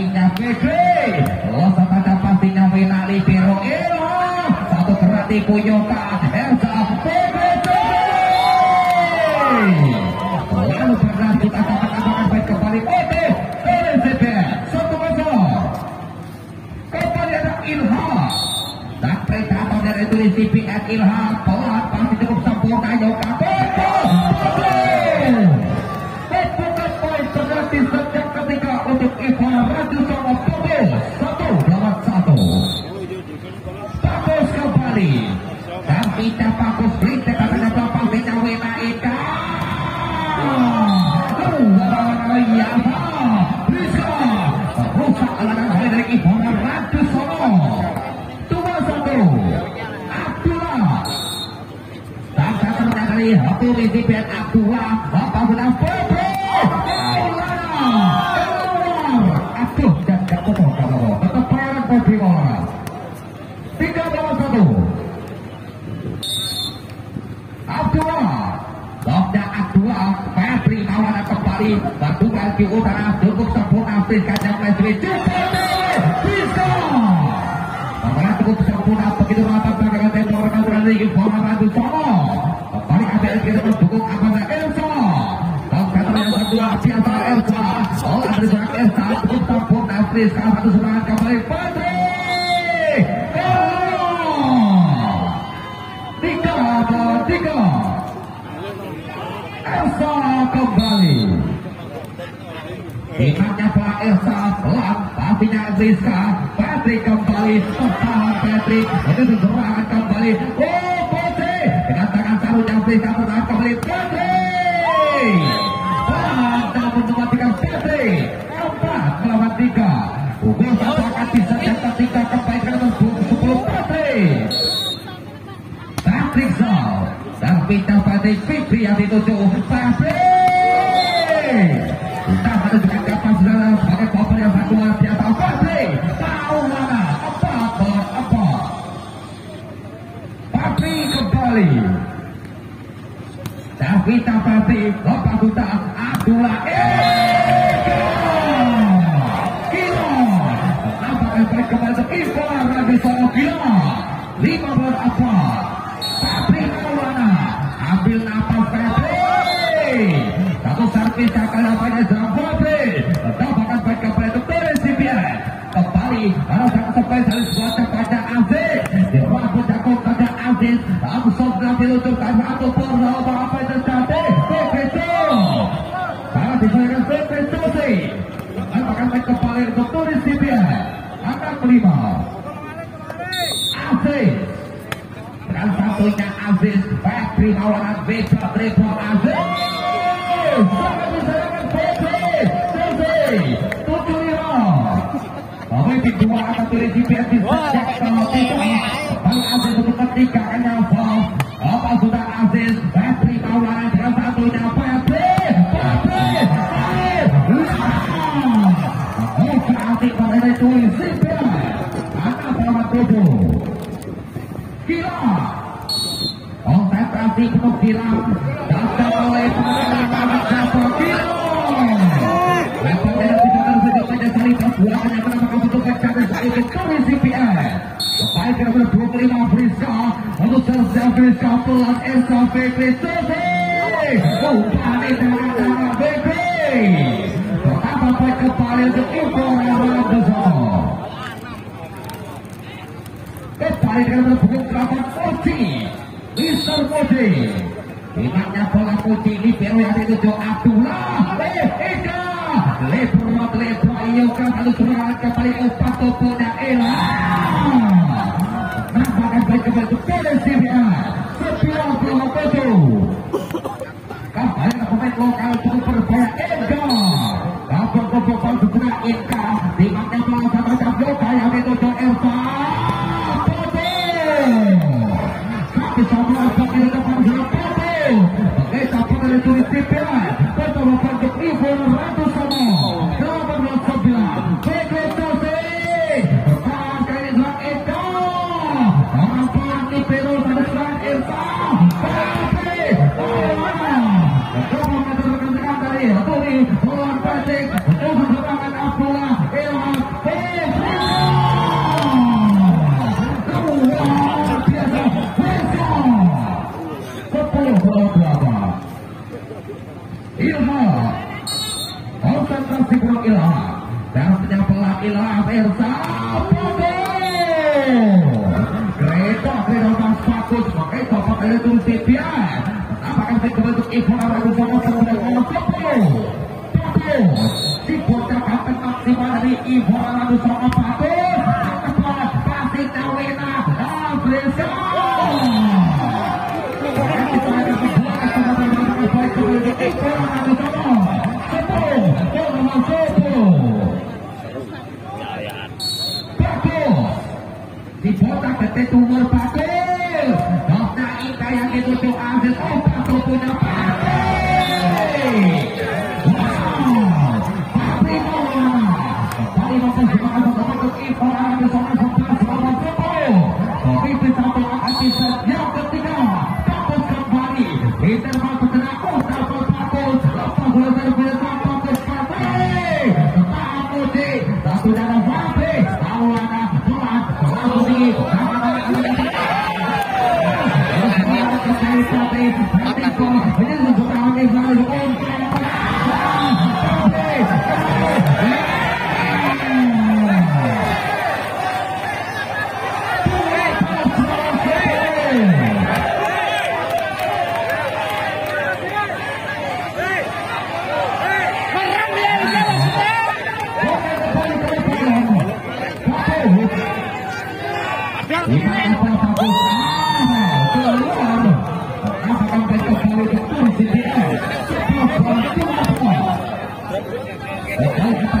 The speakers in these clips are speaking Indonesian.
Jadinya Fikri Losa pada pastinya Winali Biro Ilo Satu gerak tipu Yoka Elsa Fikri Cusi Lalu berlanjut akan baik kembali TNCP Satu kosong Kembali ada Ilham Dan predator dari Ilham Pola pasti cukup sempurna Yoka Membuka poin terjadi sejak ketika untuk Ivan sempurna Friska satu serangan kembali Febri Tiga tiga Elsa kembali Imannya Pak Elsa pelan Pastinya Rizka Patrick kembali Pertahan Patrick Itu serangan kembali Oh Patrick Dengan tangan sarungnya Rizka Pertahan kembali Patrick Patrick Bapak Duta Abdullah Gila Apakah baik kembali ke Rabi Solo Lima belas apa Patrick Maulana ambil napas Patrick satu servis akan nampaknya serang Patrick mendapatkan baik kembali untuk Perisipian kembali harus sangat spesialis buat kepada Aziz di rambut jago kepada Aziz langsung nanti luncurkan satu bersama apa anak Umpan itu antara Fikri Pertama poin kembali untuk Ivo Rahman Besar kembali dengan berhubung delapan Moji Mister Moji Ingatnya bola Moji ini biar yang dituju Abdullah Eh, Eka Lebrot, Lebrot, Yoga Lalu serangan kembali Opat Toponya Ela Nampakkan baik kembali ke Pelesiria Sembilan for the back. Dibotak ke tumor patil. Dokter Ika yang ditutup Aziz Otak punya Patrick Motoris Combo Patrick Oh Patrick Patrick Oke kita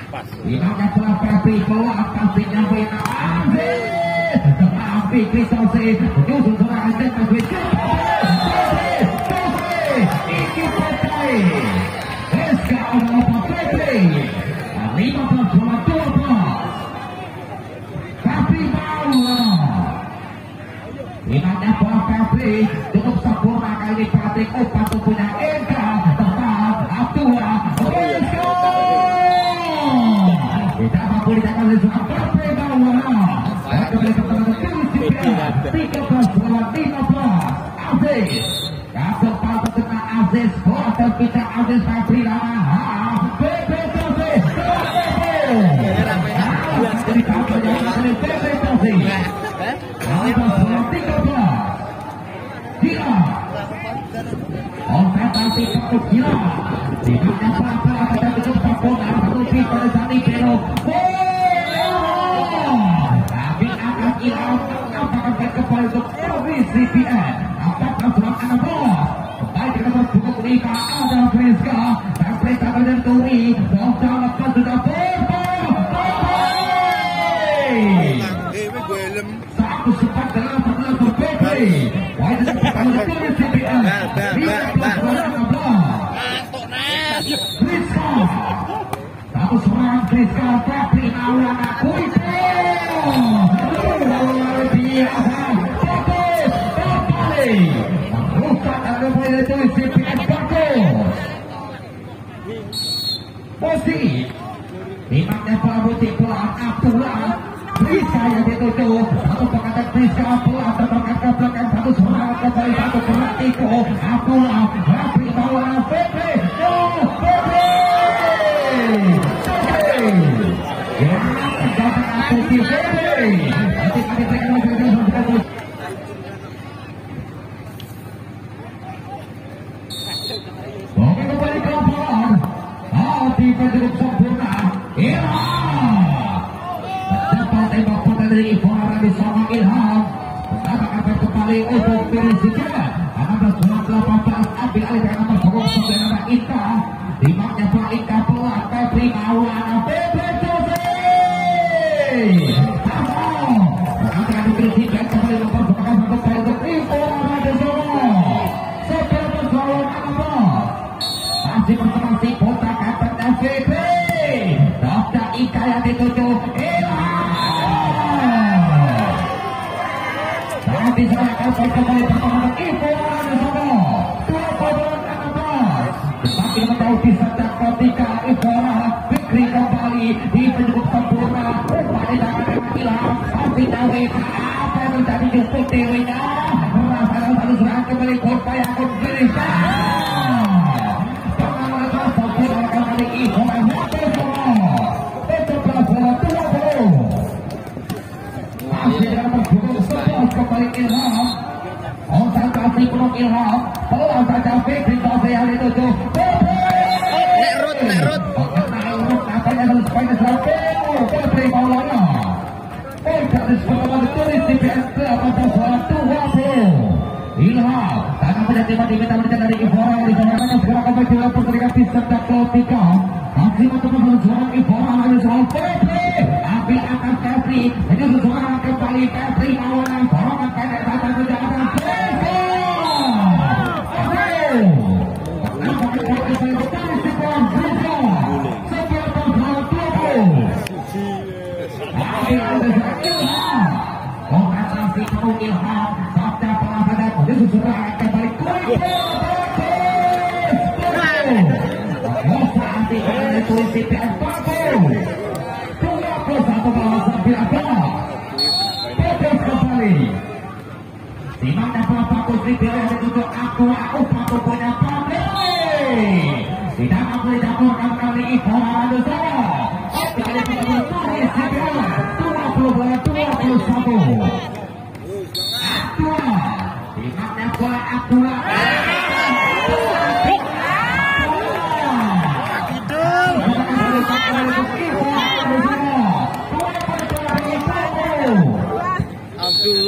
Apakah bola tidak pas Patrick baru bola Inangnya telah Patrick Bola pasti nyampe Aziz Tetapi Kristal C Menyusul serangan dan Patrick Patrick Patrick Ini Patrick SK Onapa Patrick 15 bola 12 Patrick bola Inangnya bola Patrick Cukup sempurna kali ini Patrick Oh patut punya Eka Konsentrasi untuk gila Tidak cukup belok Tapi akan Tapi Maulana Kuito Luar biasa Bagus itu Friska yang ditutup Satu untuk pilih Sikera 16 18 ambil alih dari nomor 9 nama Diserahkan kembali bersama Ivona Fikri kembali di sempurna menjadi kembali kembali kembali Konsentrasi penuh Ilham Peluang saja Fikri Tose yang dituju Nek rut, nek rut. Ilham, tangan menjadi mati kita menjadi dari Ivora di sana segera kembali di lapor ketika bisa ketika masih untuk menjual Ivora lagi soal Petri ambil akan Petri mana Putri Bila ditutup? Aku, aku punya Tidak mampu didapurkan kali Ibu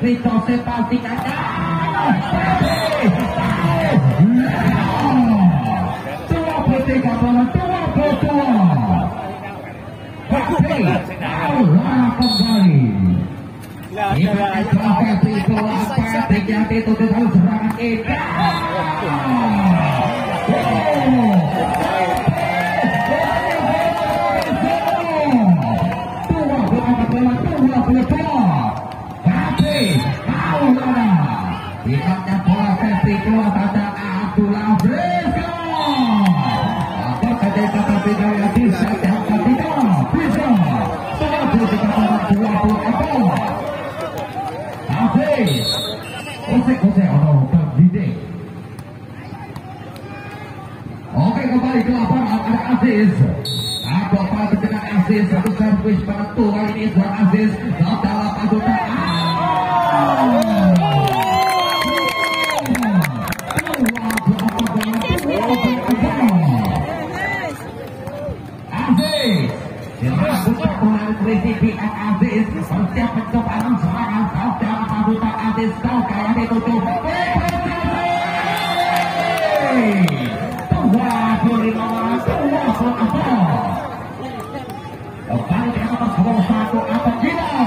tinggi Fikri Joseph pastikan Dua puluh tiga bola dua puluh dua Patrick Lawan kembali Ibarat Patrick bola Yang ditutup oleh serangan Eka Oke kembali ke lapangan ada Aziz Ada apa dengan Aziz Satu servis penentu kali ini buat Aziz Dalam pasukan Aziz Presiden Aziz. Setiap pencobaan serangan Dalam pasukan Aziz Kau kayak ditutup Kembali ke atas nomor satu apa gila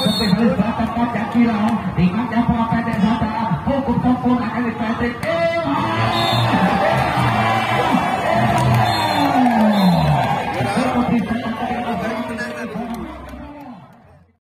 Spesialis batas pajak gila Tingkatnya pola pendek saja Hukum Ilham